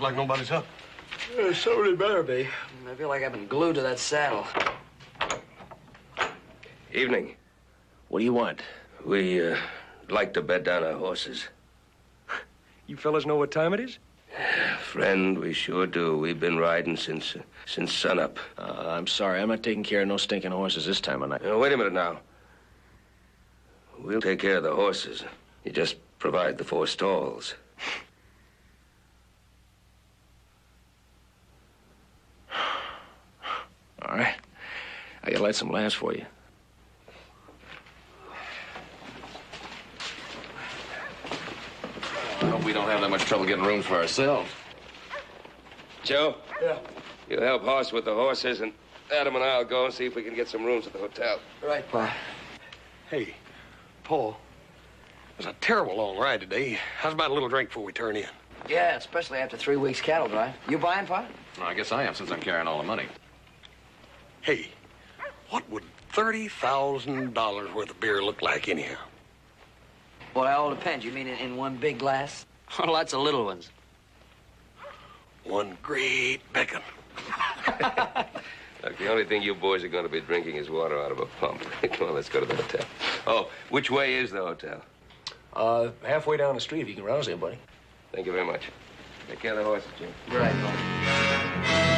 It's awful late, Pa. Looks like nobody's up. Yeah, somebody better be. I feel like I've been glued to that saddle. Evening. What do you want? We, uh, like to bed down our horses. You fellas know what time it is? Friend, we sure do. We've been riding since, uh, since sunup. Uh, I'm sorry, I'm not taking care of no stinking horses this time of night. Uh, wait a minute now. We'll take care of the horses. You just provide the four stalls. All right. I gotta light some lamps for you. I hope we don't have that much trouble getting rooms for ourselves. Joe? Yeah. You help Hoss with the horses, and Adam and I'll go and see if we can get some rooms at the hotel. Right, Pa. Hey, Pa. It was a terrible long ride today. How's about a little drink before we turn in? Yeah, especially after three weeks cattle drive. You buying, Pa? Well, I guess I am since I'm carrying all the money. Hey, what would $30,000 worth of beer look like anyhow? Well, that all depends. You mean in, in one big glass? Or lots of little ones? One great beckin'. Look, the only thing you boys are going to be drinking is water out of a pump. Come on, let's go to the hotel. Oh, which way is the hotel? Uh, halfway down the street if you can rouse anybody. Thank you very much. Take care of the horses, Jim. Right, Pa.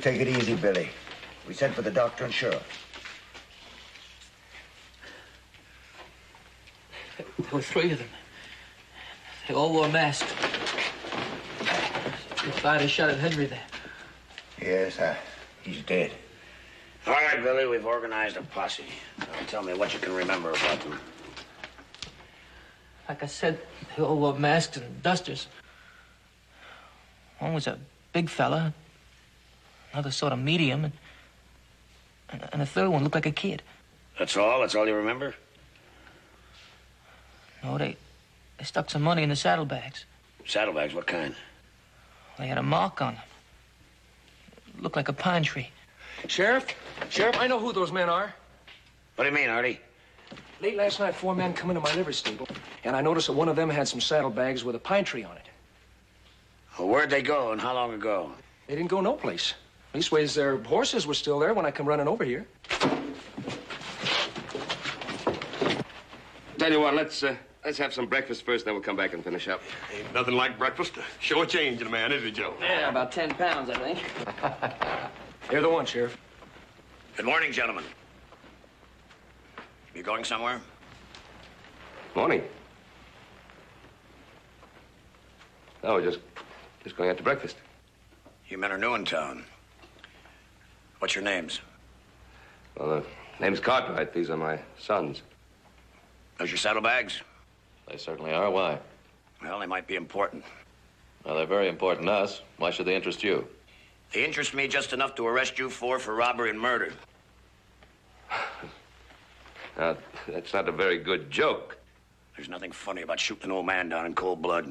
Take it easy, Billy. We sent for the doctor and sheriff. There were three of them. They all wore masks. They fired a shot at Henry there. Yes, uh, he's dead. All right, Billy, we've organized a posse. Now tell me what you can remember about them. Like I said, they all wore masks and dusters. One was a big fella, another sort of medium, and, and, and the third one looked like a kid. That's all? That's all you remember? No, they, they stuck some money in the saddlebags. Saddlebags, what kind? They had a mark on them. Looked like a pine tree. Sheriff? Sheriff, I know who those men are. What do you mean, Artie? Late last night, four men come into my livery stable, and I noticed that one of them had some saddlebags with a pine tree on it. Well, where'd they go and how long ago? They didn't go no place. Leastways, their horses were still there when I come running over here. Tell you what, let's, uh, let's have some breakfast first, then we'll come back and finish up. Ain't nothing like breakfast to show a change in a man, is it, Joe? Yeah, about 10 pounds, I think. They're the one, Sheriff. Good morning, gentlemen. You going somewhere? Morning. No, just, just going out to breakfast. You men are new in town. What's your names? Well, the name's Cartwright. These are my sons. Those your saddlebags? They certainly are. Why? Well, they might be important. Well, they're very important to us. Why should they interest you? They interest me just enough to arrest you for for robbery and murder. Now, that's not a very good joke. There's nothing funny about shooting an old man down in cold blood.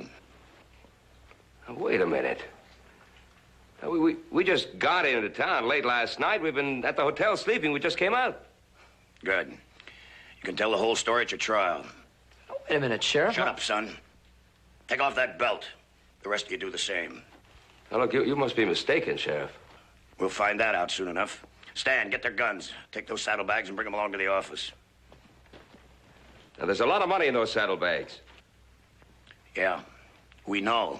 Now, wait a minute. Now, we, we, we just got into town late last night. We've been at the hotel sleeping. We just came out. Good. You can tell the whole story at your trial. Oh, wait a minute, Sheriff. Shut up, son. Take off that belt. The rest of you do the same. Now, look, you, you must be mistaken, Sheriff. We'll find that out soon enough. Stan, get their guns. Take those saddlebags and bring them along to the office. Now, there's a lot of money in those saddlebags. Yeah, we know.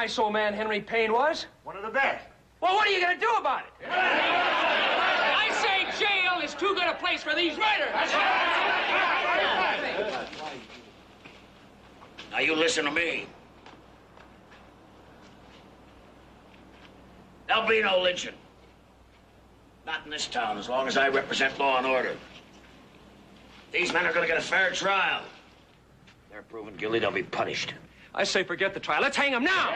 Nice old man Henry Payne was. One of the best. Well, what are you gonna do about it? I say jail is too good a place for these murderers! Now you listen to me. There'll be no lynching. Not in this town, as long as I represent law and order. These men are gonna get a fair trial. If they're proven guilty, they'll be punished. I say forget the trial. Let's hang him now!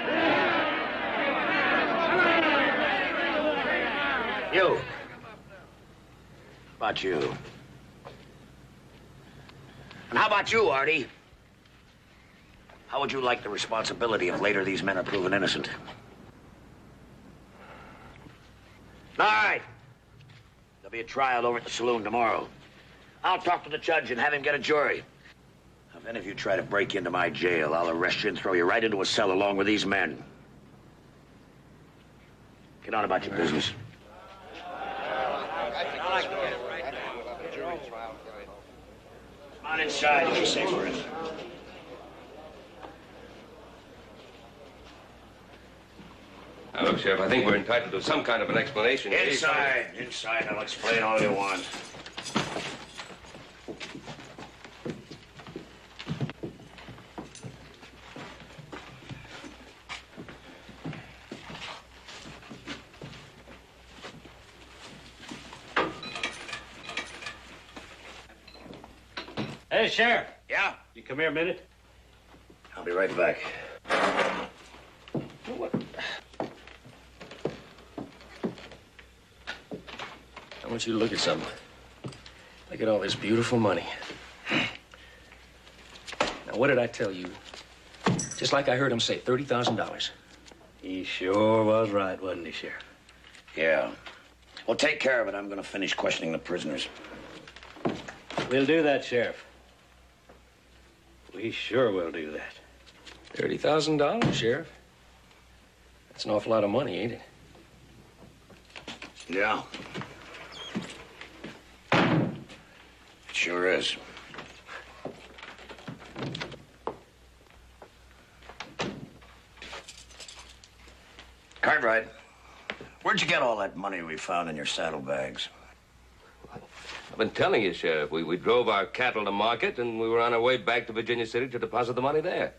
You. How about you? And how about you, Artie? How would you like the responsibility if later these men are proven innocent? All right. There'll be a trial over at the saloon tomorrow. I'll talk to the judge and have him get a jury. Then if you try to break into my jail, I'll arrest you and throw you right into a cell along with these men. Get on about your business. Come on inside if you're safe for it. Now, look, Sheriff, I think we're entitled to some kind of an explanation. Inside, inside. I'll explain all you want. Hey, Sheriff, Yeah? you come here a minute. I'll be right back. What? I want you to look at something. Look at all this beautiful money. Now, what did I tell you? Just like I heard him say, $30,000. He sure was right, wasn't he, Sheriff? Yeah. Well, take care of it. I'm going to finish questioning the prisoners. We'll do that, Sheriff. We sure will do that. $30,000, Sheriff. That's an awful lot of money, ain't it? Yeah. It sure is. Cartwright, where'd you get all that money we found in your saddlebags? I've been telling you, Sheriff. We, we drove our cattle to market, and we were on our way back to Virginia City to deposit the money there.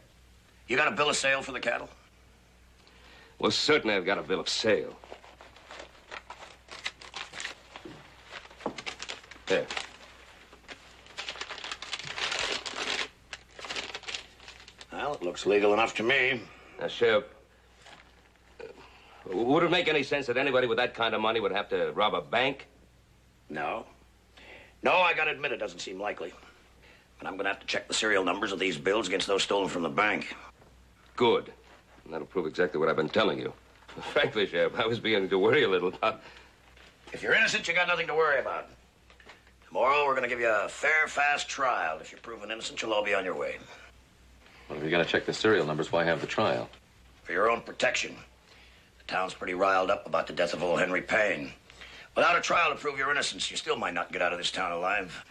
You got a bill of sale for the cattle? Well, certainly I've got a bill of sale. There. Well, it looks legal enough to me. Now, Sheriff, uh, would it make any sense that anybody with that kind of money would have to rob a bank? No. No, I gotta admit it doesn't seem likely. But I'm gonna have to check the serial numbers of these bills against those stolen from the bank. Good. And that'll prove exactly what I've been telling you. Frankly, Sheriff, I was beginning to worry a little about. If you're innocent, you got nothing to worry about. Tomorrow, we're going to give you a fair, fast trial. If you're proven innocent, you'll all be on your way. Well, if you're going to check the serial numbers, why have the trial? For your own protection. The town's pretty riled up about the death of old Henry Payne. Without a trial to prove your innocence, you still might not get out of this town alive.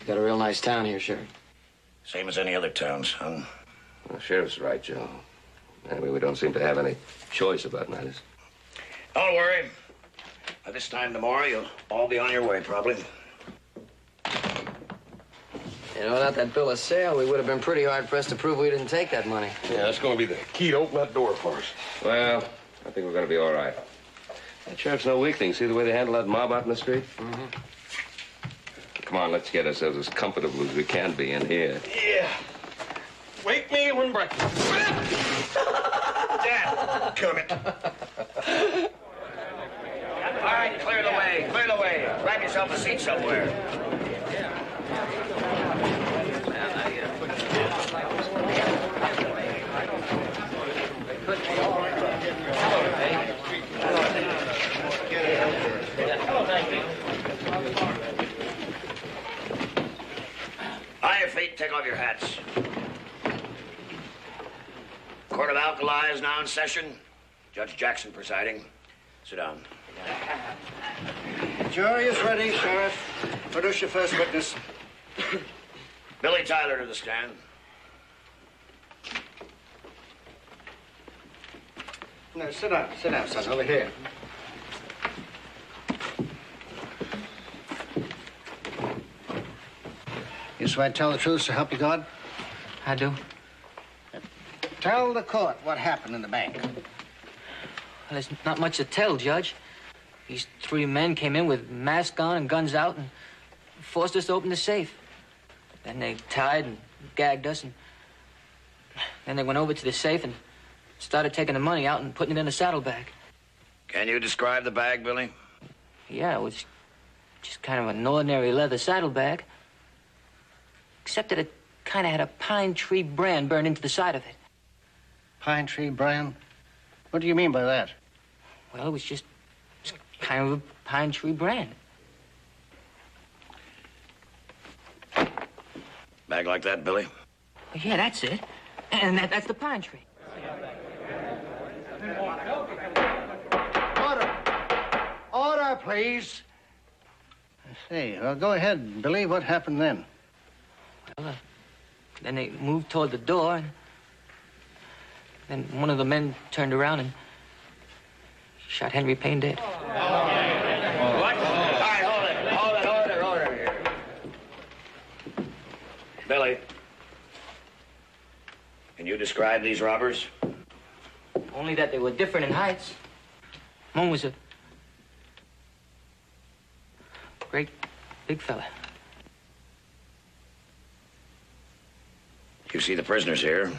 You Got a real nice town here, Sheriff. Same as any other town, son. The sheriff's right, Joe. Anyway, we don't seem to have any choice about matters. Don't worry. By this time tomorrow, you'll all be on your way, probably. You know, without that bill of sale, we would have been pretty hard pressed to prove we didn't take that money. Yeah, that's going to be the key to open that door for us. Well, I think we're going to be all right. That sheriff's no weakling. See the way they handle that mob out in the street? Mm-hmm. Come on, let's get ourselves as comfortable as we can be in here. Yeah. Wake me when breakfast. Dad, come it. All right, clear the way. Clear the way. Grab yourself a seat somewhere. Feet, take off your hats. Court of Alkali is now in session. Judge Jackson presiding. Sit down. Jury is ready, Sheriff. Produce your first witness. Billy Tyler to the stand. No, sit down. Sit down, son. Over here. You I tell the truth, so help you God? I do. Tell the court what happened in the bank. Well, there's not much to tell, Judge. These three men came in with masks on and guns out and forced us to open the safe. Then they tied and gagged us, and then they went over to the safe and started taking the money out and putting it in a saddlebag. Can you describe the bag, Billy? Yeah, it was just kind of an ordinary leather saddlebag, except that it kind of had a pine tree brand burned into the side of it. Pine tree brand? What do you mean by that? Well, it was just, just kind of a pine tree brand. Bag like that, Billy? Well, yeah, that's it. And that, that's the pine tree. Order. Order, please. I see. Well, go ahead, Billy. What happened then? Well, then they moved toward the door, and then one of the men turned around and shot Henry Payne dead. What? All right, hold it. Hold it, order, order here. Billy. Can you describe these robbers? Only that they were different in heights. One was a great big fella. You see the prisoners here.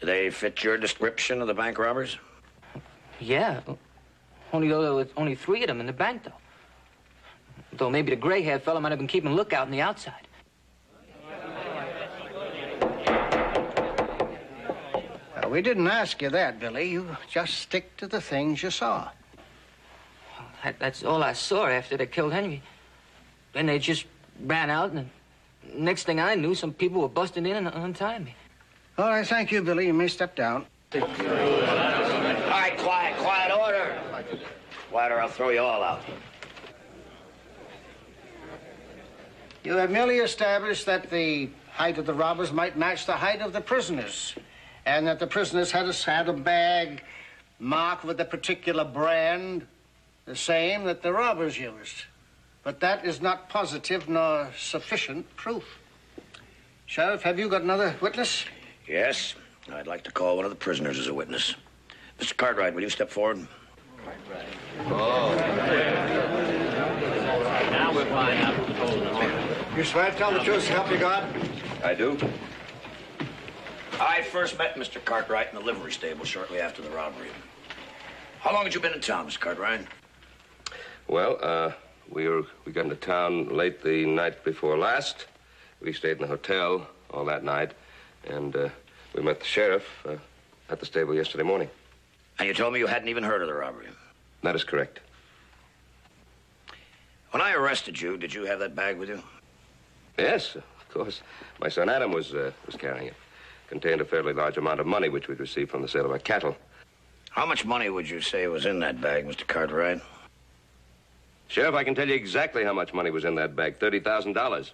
Do they fit your description of the bank robbers? Yeah. Only though there was only three of them in the bank, though. Though maybe the gray-haired fellow might have been keeping lookout on the outside. We didn't ask you that, Billy. You just stick to the things you saw. That, that's all I saw after they killed Henry. Then they just ran out, and next thing I knew, some people were busting in and untying me. All right, thank you, Billy. You may step down. All right, quiet, quiet, order. Quiet or I'll throw you all out. You have merely established that the height of the robbers might match the height of the prisoners, and that the prisoners had a saddlebag marked with a particular brand, the same that the robbers used. But that is not positive nor sufficient proof. Sheriff, have you got another witness? Yes, I'd like to call one of the prisoners as a witness. Mr. Cartwright, will you step forward? Cartwright. Oh. Now we're flying out to the golden horn. You swear to tell the truth, so help you God? I do. I first met Mr. Cartwright in the livery stable shortly after the robbery. How long had you been in town, Mr. Cartwright? Well, uh, we were we got into town late the night before last. We stayed in the hotel all that night, and uh, we met the sheriff uh, at the stable yesterday morning. And you told me you hadn't even heard of the robbery. That is correct. When I arrested you, did you have that bag with you? Yes, of course. My son Adam was, uh, was carrying it. Contained a fairly large amount of money which we'd received from the sale of our cattle. How much money would you say was in that bag, Mr. Cartwright? Sheriff, I can tell you exactly how much money was in that bag $30,000.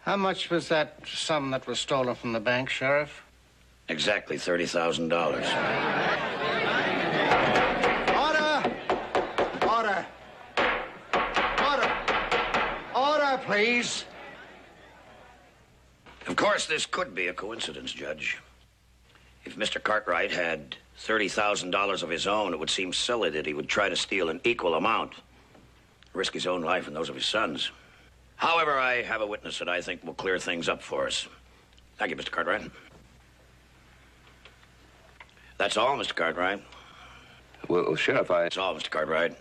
How much was that sum that was stolen from the bank, Sheriff? Exactly $30,000. Order! Order! Order! Order, please! Of course, this could be a coincidence, Judge. If Mr. Cartwright had $30,000 of his own, it would seem silly that he would try to steal an equal amount, risk his own life and those of his sons. However, I have a witness that I think will clear things up for us. Thank you, Mr. Cartwright. That's all, Mr. Cartwright. Well, Sheriff, I. That's all, Mr. Cartwright.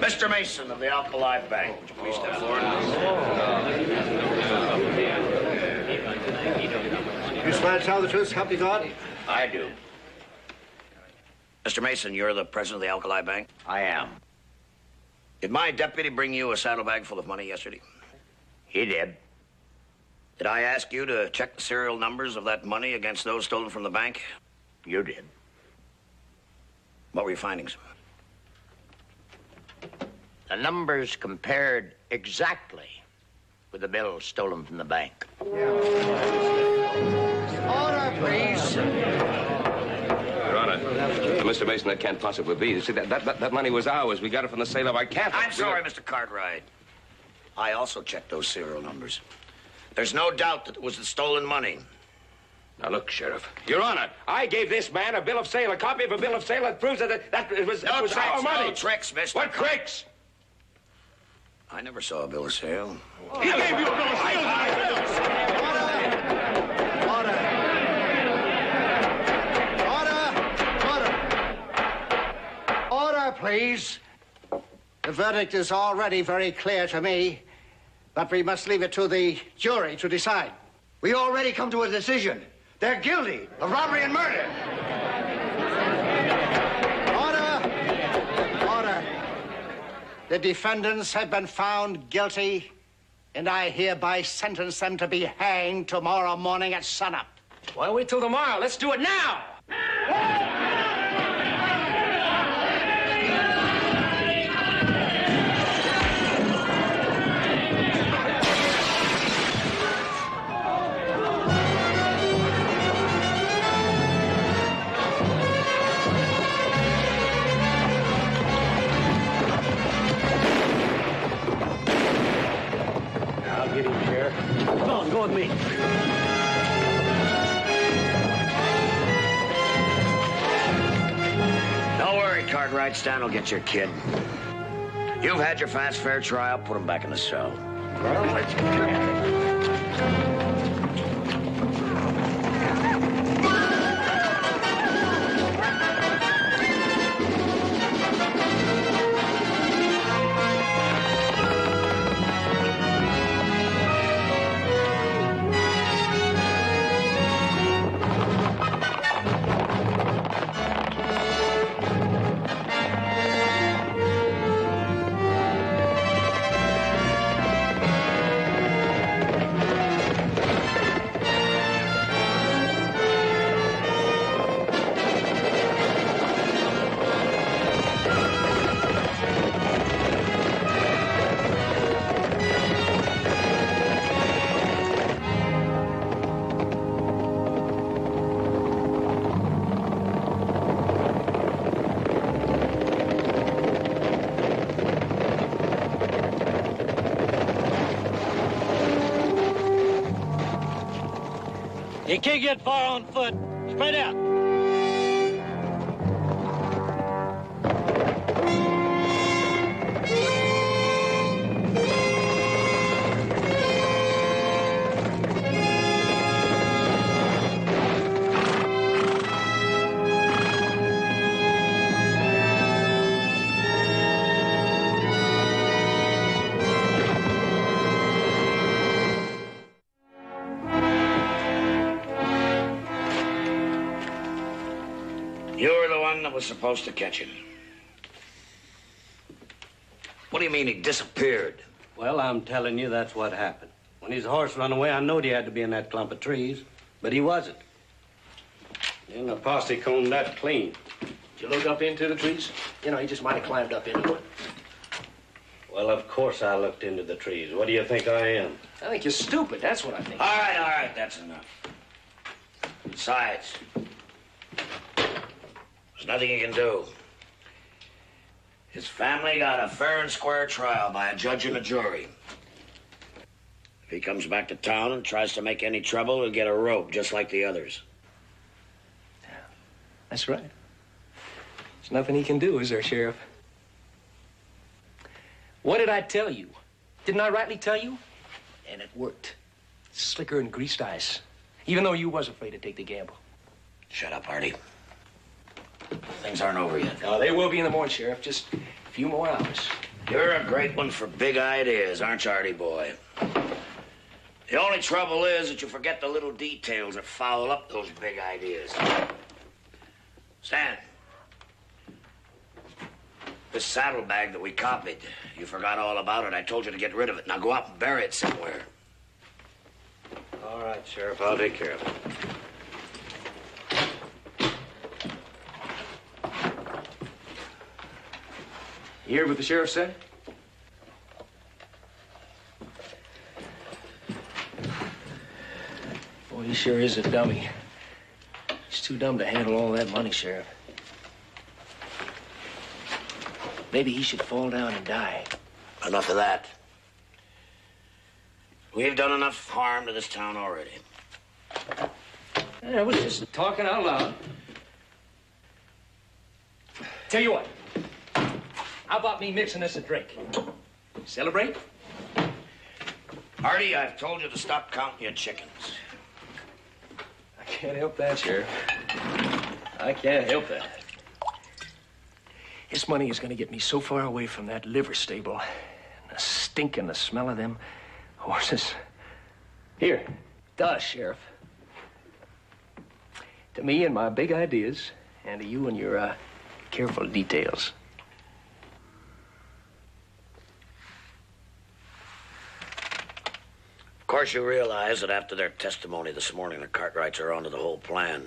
Mr. Mason of the Alkali Bank, would you please step forward? You swear to tell the truth, help you God? I do. Mr. Mason, you're the president of the Alkali Bank? I am. Did my deputy bring you a saddlebag full of money yesterday? He did. Did I ask you to check the serial numbers of that money against those stolen from the bank? You did. What were your findings? The numbers compared exactly with the bill stolen from the bank. Order, please! Your Honor, uh, Mr. Mason, that can't possibly be. You see, that, that, that, that money was ours. We got it from the sale of our cattle. I'm sorry, Mr. Cartwright. I also checked those serial numbers. There's no doubt that it was the stolen money. Now, look, Sheriff. Your Honor, I gave this man a bill of sale, a copy of a bill of sale that proves that it, that it was, No it was tricks, our money. no tricks, mister. What tricks? I never saw a bill of sale. He gave you a bill of sale. Order! Order! Order! Order, please. The verdict is already very clear to me, but we must leave it to the jury to decide. We already come to a decision. They're guilty of robbery and murder. Order! Order! The defendants have been found guilty, and I hereby sentence them to be hanged tomorrow morning at sunup. Why wait till tomorrow? Let's do it now! With me. Don't worry, Cartwright. Stan will get your kid. You've had your fast fair trial. Put him back in the cell. You can't get far on foot. Spread out. Supposed to catch him. What do you mean he disappeared? Well, I'm telling you, that's what happened. When his horse run away, I knowed he had to be in that clump of trees, but he wasn't. Then the posse combed that clean. Did you look up into the trees? You know, he just might have climbed up into it. Well, of course I looked into the trees. What do you think I am? I think you're stupid. That's what I think. All right, all right, that's enough. Besides, there's nothing you can do. His family got a fair and square trial by a judge and a jury. If he comes back to town and tries to make any trouble, he'll get a rope just like the others. That's right. There's nothing he can do, is there, Sheriff? What did I tell you? Didn't I rightly tell you? And it worked. Slicker than greased ice. Even though you was afraid to take the gamble. Shut up, Artie. Things aren't over yet. No, they will be in the morning, Sheriff. Just a few more hours. You're a great one for big ideas, aren't you, Artie boy? The only trouble is that you forget the little details that foul up those big ideas. Stan. This saddlebag that we copied, you forgot all about it. I told you to get rid of it. Now go out and bury it somewhere. All right, Sheriff, I'll take care of it. You hear what the sheriff said? Boy, he sure is a dummy. He's too dumb to handle all that money, Sheriff. Maybe he should fall down and die. Enough of that. We've done enough harm to this town already. I was just talking out loud. Tell you what. How about me mixing us a drink? Celebrate? Artie, I've told you to stop counting your chickens. I can't help that, Sheriff. I can't help that. This money is going to get me so far away from that liver stable and the stink and the smell of them horses. Here, does, Sheriff. To me and my big ideas, and to you and your uh, careful details. Of course, you realize that after their testimony this morning, the Cartwrights are onto the whole plan.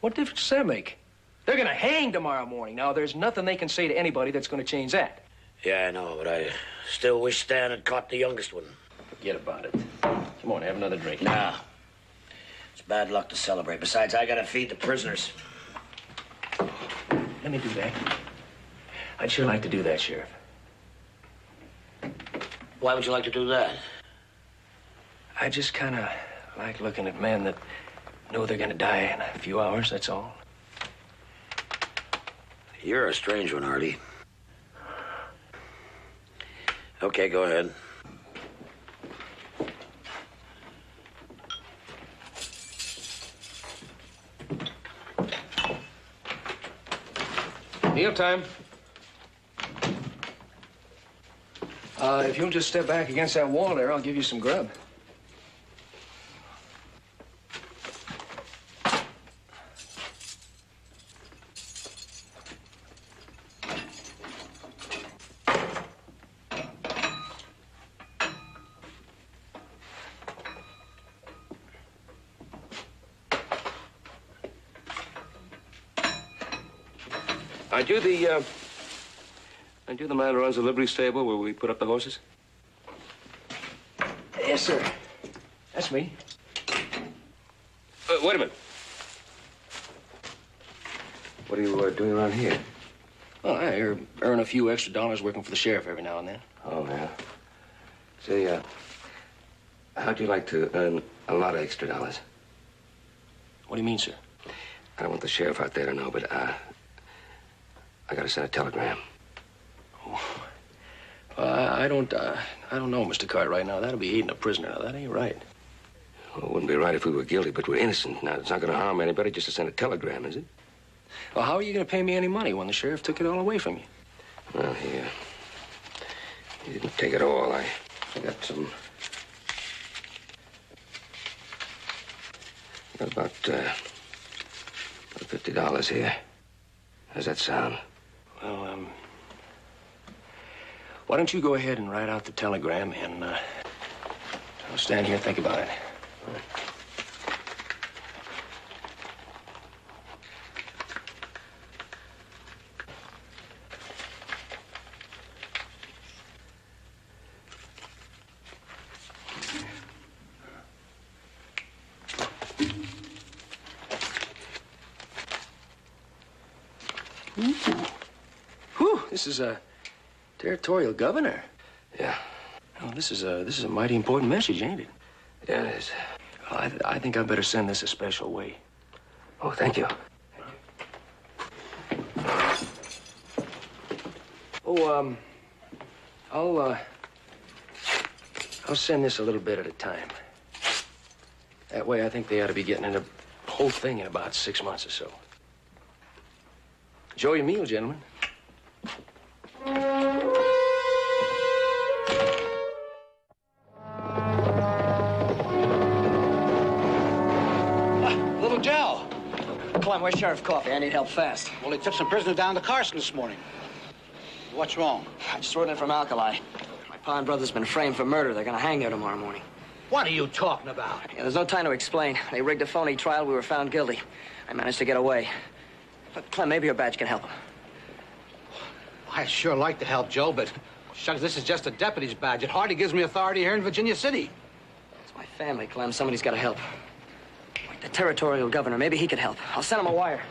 What difference does that make? They're going to hang tomorrow morning. Now, there's nothing they can say to anybody that's going to change that. Yeah, I know, but I still wish Stan had caught the youngest one. Forget about it. Come on, have another drink. Nah. It's bad luck to celebrate. Besides, I gotta feed the prisoners. Let me do that. I'd sure like to do that, Sheriff. Why would you like to do that? I just kind of like looking at men that know they're going to die in a few hours, that's all. You're a strange one, Artie. Okay, go ahead. Mealtime. Uh, if you'll just step back against that wall there, I'll give you some grub. You the, uh, aren't you the man who runs the livery stable where we put up the horses? Yes, sir. That's me. Uh, wait a minute. What are you uh, doing around here? Well, I earn- earn a few extra dollars working for the sheriff every now and then. Oh, yeah. Say, uh, how'd you like to earn a lot of extra dollars? What do you mean, sir? I don't want the sheriff out there to know, but, uh, I gotta send a telegram. Uh, I don't, uh, I don't know, Mr. Cartwright. Right now that'll be aiding a prisoner. Now that ain't right. Well, it wouldn't be right if we were guilty, but we're innocent. Now, it's not gonna harm anybody just to send a telegram, is it? Well, how are you going to pay me any money when the sheriff took it all away from you? Well, he, uh, he didn't take it all. I, I got some. I got about, uh, about fifty dollars here. How's that sound? Well, um, why don't you go ahead and write out the telegram and uh, I'll stand here and think about it. Is a territorial governor. Yeah. Oh, this is a this is a mighty important message, ain't it? Yeah, it is. Well, I, I think I better send this a special way. Oh, thank you. Oh, um, I'll uh, I'll send this a little bit at a time. That way, I think they ought to be getting in the whole thing in about six months or so. Enjoy your meal, gentlemen. Where's Sheriff Coffee? I need help fast. Well, he took some prisoners down to Carson this morning. What's wrong? I just rode in from Alkali. My pa and brother's been framed for murder. They're gonna hang there tomorrow morning. What are you talking about? Yeah, there's no time to explain. They rigged a phony trial. We were found guilty. I managed to get away. But Clem, maybe your badge can help him. I sure like to help Joe, but shucks, this is just a deputy's badge. It hardly gives me authority here in Virginia City. It's my family, Clem. Somebody's got to help. The territorial governor. Maybe he could help. I'll send him a wire.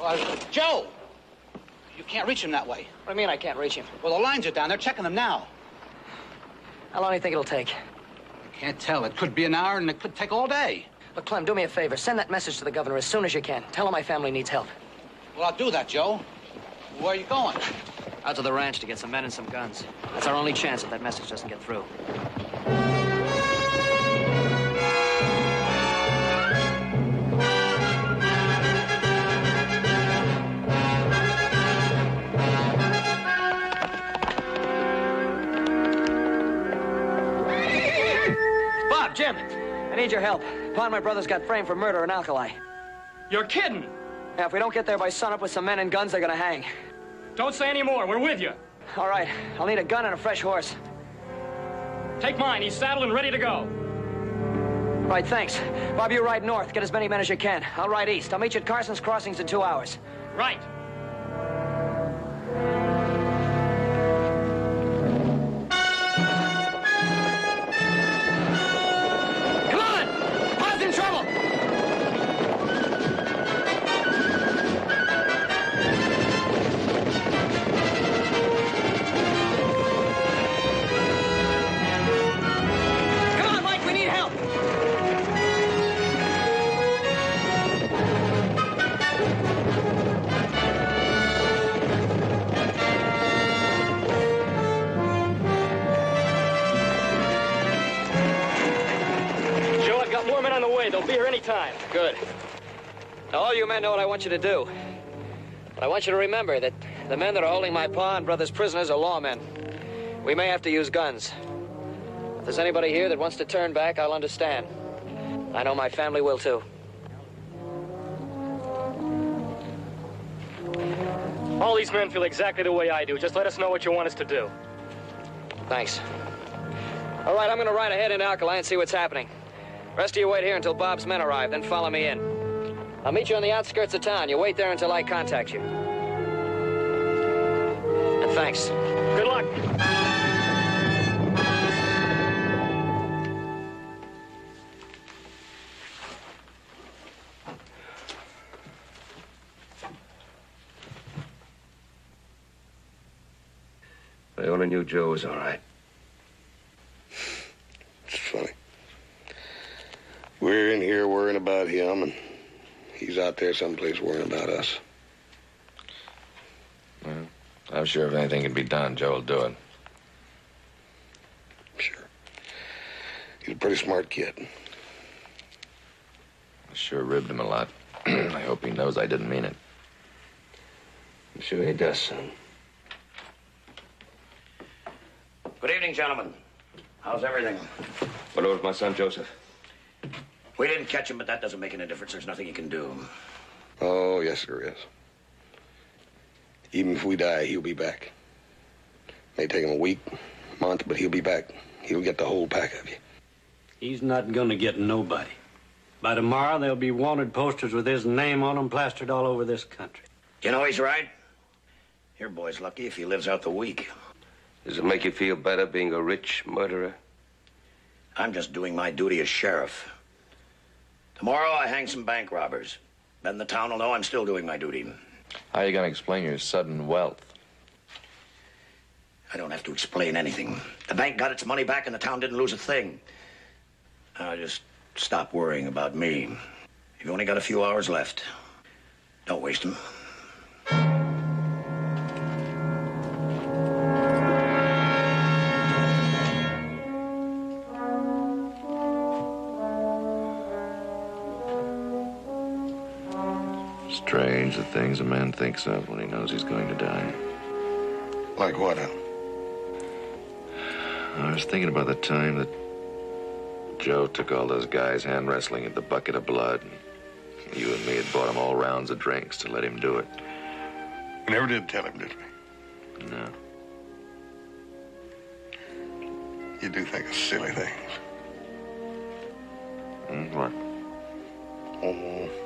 Well, Joe! You can't reach him that way. What do you mean I can't reach him? Well, the lines are down. They're checking them now. How long do you think it'll take? I can't tell. It could be an hour, and it could take all day. Look, Clem, do me a favor. Send that message to the governor as soon as you can. Tell him my family needs help. Well, I'll do that, Joe. Where are you going? Out to the ranch to get some men and some guns. That's our only chance if that message doesn't get through. Jim, I need your help. Pa and my brothers got framed for murder in Alkali. You're kidding. Now, if we don't get there by sunup with some men and guns, they're gonna hang. Don't say any more. We're with you. All right, I'll need a gun and a fresh horse. Take mine. He's saddled and ready to go. Right, thanks. Bob, you ride north. Get as many men as you can. I'll ride east. I'll meet you at Carson's Crossings in two hours. Right. Time. Good. Now, all you men know what I want you to do. But I want you to remember that the men that are holding my pa and brothers prisoners are lawmen. We may have to use guns. If there's anybody here that wants to turn back, I'll understand. I know my family will too. All these men feel exactly the way I do. Just let us know what you want us to do. Thanks. All right, I'm gonna ride ahead in Alkali and see what's happening. Rest of you wait here until Bob's men arrive, then follow me in. I'll meet you on the outskirts of town. You wait there until I contact you. And thanks. Good luck. I only knew Joe was all right. It's funny. We're in here worrying about him, and he's out there someplace worrying about us. Well, I'm sure if anything can be done, Joe will do it. Sure. He's a pretty smart kid. I sure ribbed him a lot. I hope he knows I didn't mean it. I'm sure he does, son. Good evening, gentlemen. How's everything? What about my son, Joseph? We didn't catch him, but that doesn't make any difference. There's nothing he can do. Oh, yes, there is. Even if we die, he'll be back. May take him a week, month, but he'll be back. He'll get the whole pack of you. He's not gonna get nobody. By tomorrow, there'll be wanted posters with his name on them plastered all over this country. You know he's right. Your boy's lucky if he lives out the week. Does it make you feel better being a rich murderer? I'm just doing my duty as sheriff. Tomorrow I hang some bank robbers. Then the town will know I'm still doing my duty. How are you going to explain your sudden wealth? I don't have to explain anything. The bank got its money back and the town didn't lose a thing. Now just stop worrying about me. You've only got a few hours left. Don't waste them. Things a man thinks of when he knows he's going to die. Like what, Al? I was thinking about the time that Joe took all those guys hand wrestling at the bucket of blood. And you and me had bought him all rounds of drinks to let him do it. We never did tell him, did we? No. You do think of silly things. Hmm, what? Oh.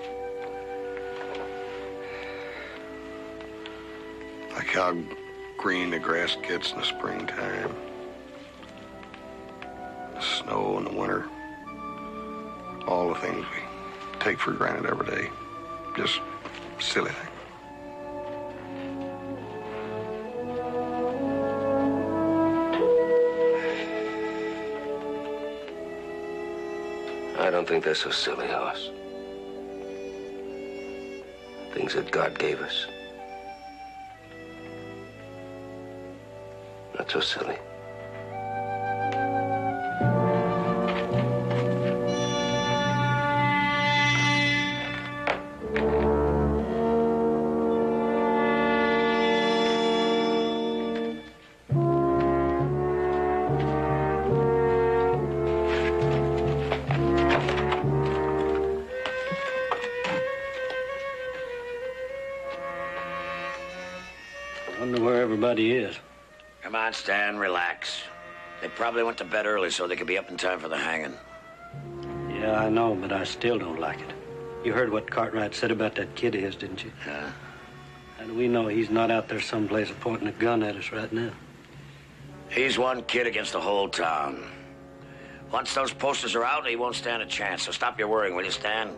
How green the grass gets in the springtime. The snow in the winter. All the things we take for granted every day. Just silly things. I don't think they're so silly, Hoss. Things that God gave us. So silly. Wonder where everybody is. On, Stan, relax. They probably went to bed early so they could be up in time for the hanging. Yeah, I know, but I still don't like it. You heard what Cartwright said about that kid of his, didn't you? Yeah. How do we know he's not out there someplace pointing a gun at us right now? He's one kid against the whole town. Once those posters are out, he won't stand a chance. So stop your worrying, will you, Stan?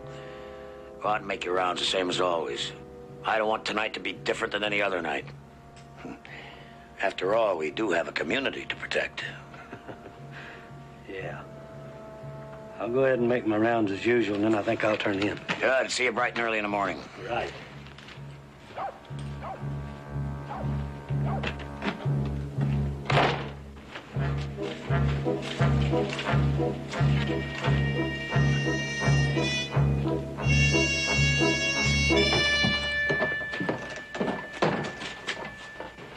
Go out and make your rounds the same as always. I don't want tonight to be different than any other night. After all, we do have a community to protect. Yeah. I'll go ahead and make my rounds as usual, and then I think I'll turn in. Good. See you bright and early in the morning. Right.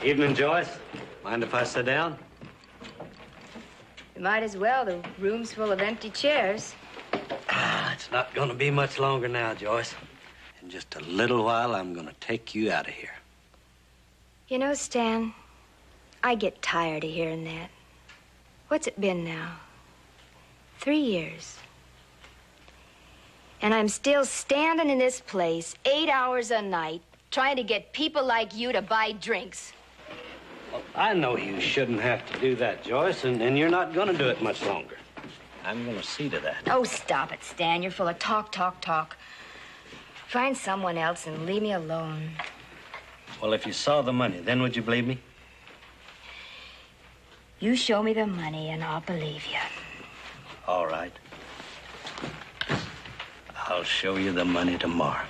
Evening, Joyce. Mind if I sit down? You might as well. The room's full of empty chairs. Ah, it's not going to be much longer now, Joyce. In just a little while, I'm going to take you out of here. You know, Stan, I get tired of hearing that. What's it been now? Three years. And I'm still standing in this place eight hours a night trying to get people like you to buy drinks. I know you shouldn't have to do that, Joyce, and, and you're not going to do it much longer. I'm going to see to that. Oh, stop it, Stan. You're full of talk, talk, talk. Find someone else and leave me alone. Well, if you saw the money, then would you believe me? You show me the money and I'll believe you. All right. I'll show you the money tomorrow.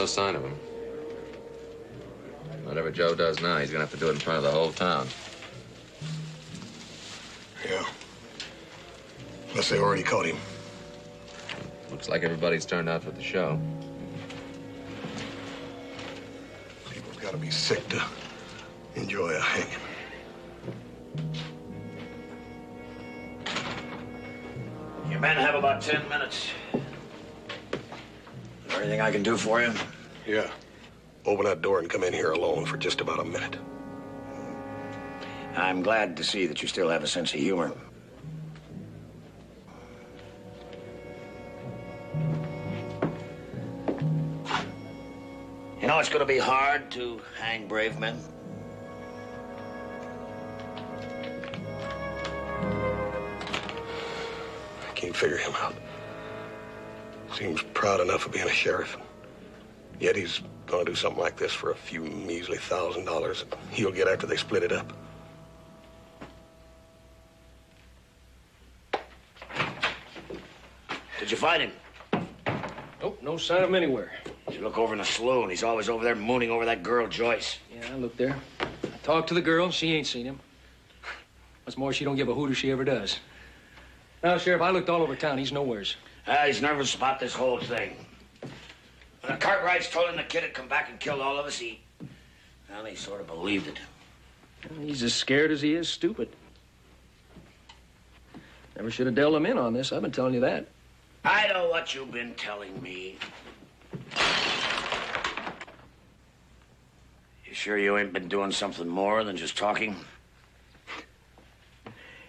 No sign of him. Whatever Joe does now, he's gonna have to do it in front of the whole town. Yeah. Unless they already caught him. Looks like everybody's turned out for the show. Can do for you? Yeah. Open that door and come in here alone for just about a minute. I'm glad to see that you still have a sense of humor. You know, it's going to be hard to hang brave men. I can't figure him out. Seems proud enough of being a sheriff. Yet he's gonna do something like this for a few measly thousand dollars he'll get after they split it up. Did you find him? Nope, no sign of him anywhere. Did you look over in the saloon? He's always over there mooning over that girl, Joyce. Yeah, I looked there. I talked to the girl. She ain't seen him. What's more, she don't give a hoot if she ever does. Now, Sheriff, I looked all over town. He's nowheres. Ah, he's nervous about this whole thing. When the Cartwrights told him the kid had come back and killed all of us, he... Well, he sort of believed it. He's as scared as he is stupid. Never should have dealt him in on this. I've been telling you that. I know what you've been telling me. You sure you ain't been doing something more than just talking?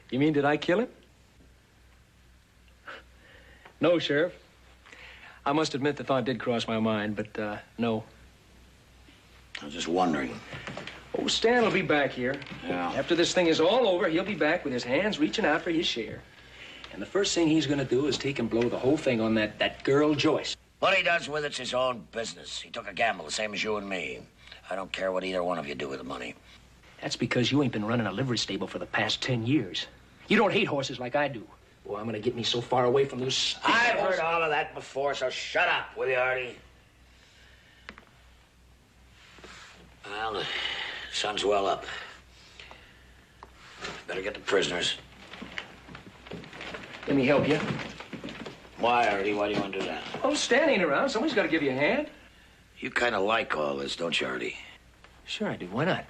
You mean, did I kill him? No, Sheriff. I must admit the thought did cross my mind, but, uh, no. I was just wondering. Oh, Stan will be back here. Yeah. After this thing is all over, he'll be back with his hands reaching out for his share. And the first thing he's gonna do is take and blow the whole thing on that, that girl, Joyce. What he does with it's his own business. He took a gamble, the same as you and me. I don't care what either one of you do with the money. That's because you ain't been running a livery stable for the past ten years. You don't hate horses like I do. Boy, I'm gonna get me so far away from those. I've heard all of that before, so shut up, will you, Artie? Well, the sun's well up. Better get the prisoners. Let me help you. Why, Artie? Why do you want to do that? Oh, Stan ain't around. Somebody's got to give you a hand. You kind of like all this, don't you, Artie? Sure I do. Why not?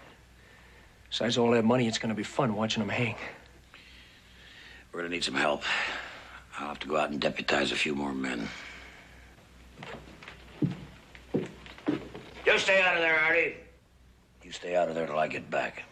Besides all that money, it's gonna be fun watching them hang. We're gonna need some help. I'll have to go out and deputize a few more men. You stay out of there, Artie. You stay out of there till I get back.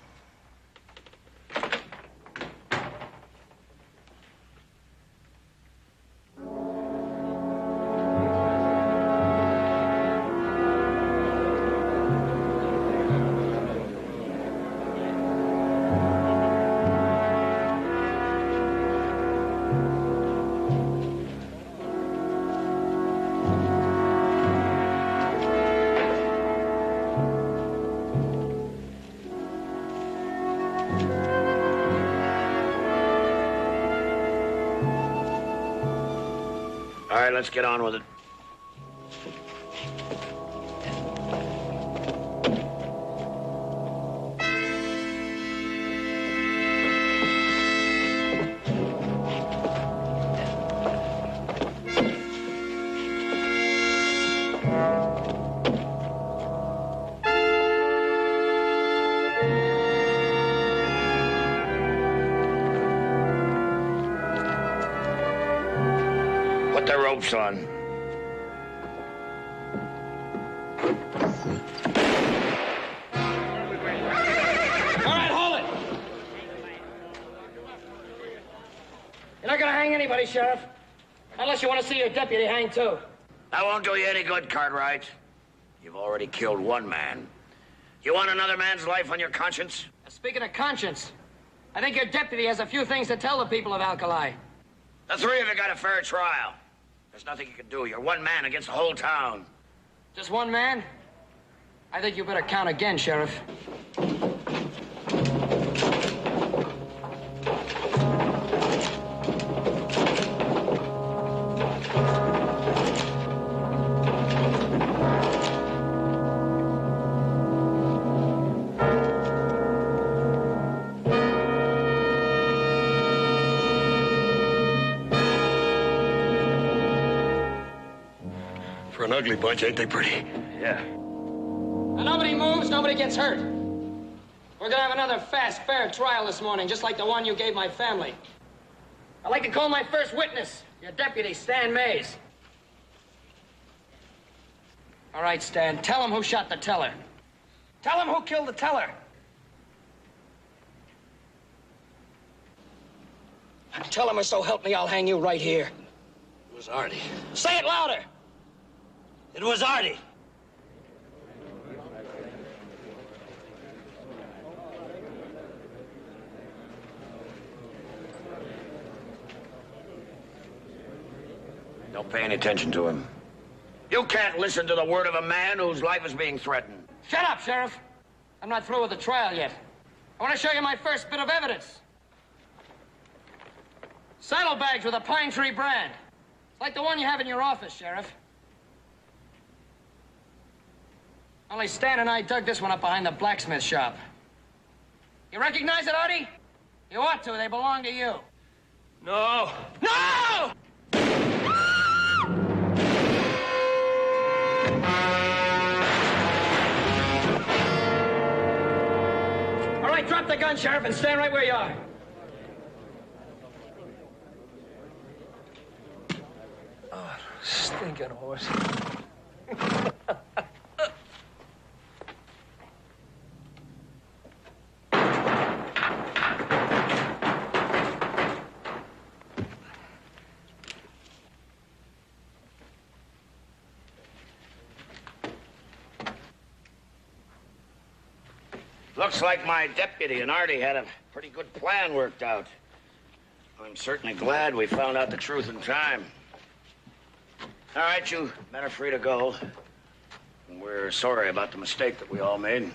Right, let's get on with it. Put the ropes on. All right, hold it. You're not gonna hang anybody, Sheriff. Unless you want to see your deputy hang too. That won't do you any good, Cartwright. You've already killed one man. You want another man's life on your conscience? Speaking of conscience, I think your deputy has a few things to tell the people of Alkali. The three of you got a fair trial. There's nothing you can do. You're one man against the whole town. Just one man? I think you better count again, Sheriff. Ugly bunch, ain't they pretty? Yeah. Now, nobody moves, nobody gets hurt. We're gonna have another fast, fair trial this morning, just like the one you gave my family. I'd like to call my first witness, your deputy, Stan Mays. All right, Stan, tell him who shot the teller. Tell him who killed the teller. Tell him or so help me, I'll hang you right here. It was Artie. Say it louder. It was Artie. Don't pay any attention to him. You can't listen to the word of a man whose life is being threatened. Shut up, Sheriff. I'm not through with the trial yet. I want to show you my first bit of evidence. Saddlebags with a pine tree brand. It's like the one you have in your office, Sheriff. Only Stan and I dug this one up behind the blacksmith shop. You recognize it, Artie? You ought to. They belong to you. No. No! All right, drop the gun, Sheriff, and stand right where you are. Oh, stinking horse. Looks like my deputy and Artie had a pretty good plan worked out. I'm certainly glad we found out the truth in time. All right, you men are free to go. We're sorry about the mistake that we all made.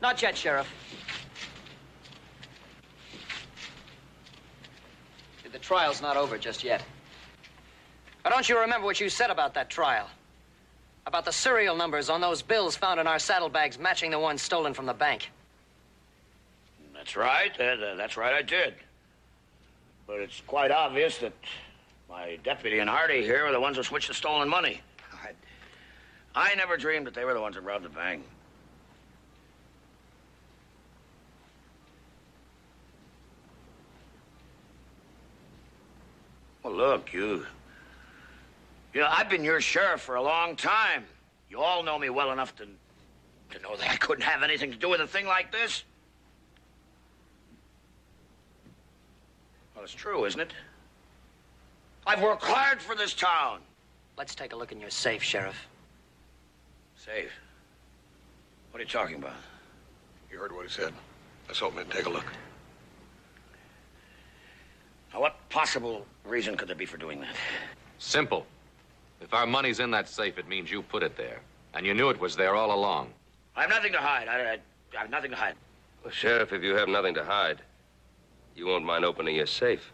Not yet, Sheriff. The trial's not over just yet. Now, don't you remember what you said about that trial? About the serial numbers on those bills found in our saddlebags matching the ones stolen from the bank. That's right. Uh, that's right, I did. But it's quite obvious that my deputy and Artie here were the ones who switched the stolen money. I, I never dreamed that they were the ones who robbed the bank. Well, look, you. You know, I've been your sheriff for a long time. You all know me well enough to, to know that I couldn't have anything to do with a thing like this. Well, it's true, isn't it? I've worked hard for this town. Let's take a look in your safe, Sheriff. Safe? What are you talking about? You heard what he said. Let's open it and take a look. Now, what possible reason could there be for doing that? Simple. If our money's in that safe, it means you put it there. And you knew it was there all along. I have nothing to hide. I, I, I have nothing to hide. Well, Sheriff, if you have nothing to hide, you won't mind opening your safe.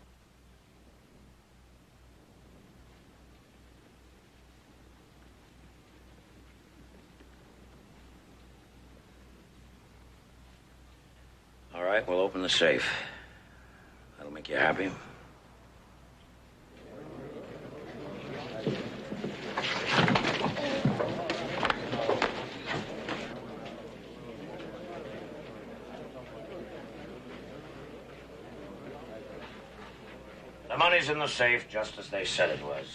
All right, we'll open the safe. That'll make you happy. The in the safe just as they said it was.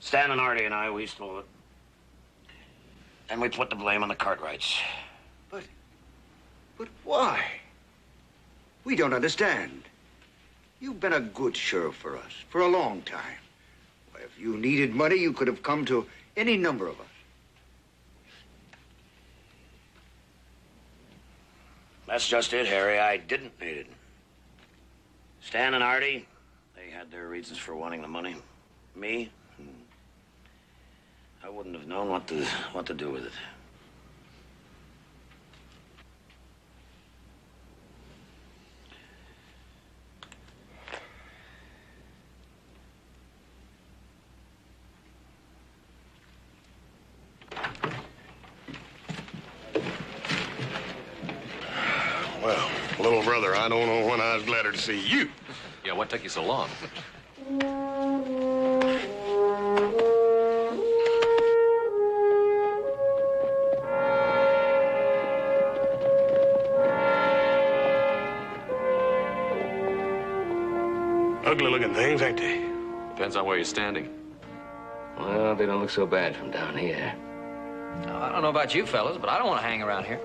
Stan and Artie and I, we stole it. And we put the blame on the Cartwrights. But but why? We don't understand. You've been a good sheriff for us for a long time. If you needed money, you could have come to any number of us. That's just it, Harry. I didn't need it. Stan and Artie, they had their reasons for wanting the money. Me, hmm, I wouldn't have known what to what to do with it. Well, Little brother, I don't know when I was gladder to see you. Yeah, what took you so long? Ugly looking things, ain't they? Depends on where you're standing. Well, they don't look so bad from down here. I don't know about you fellas, but I don't want to hang around here.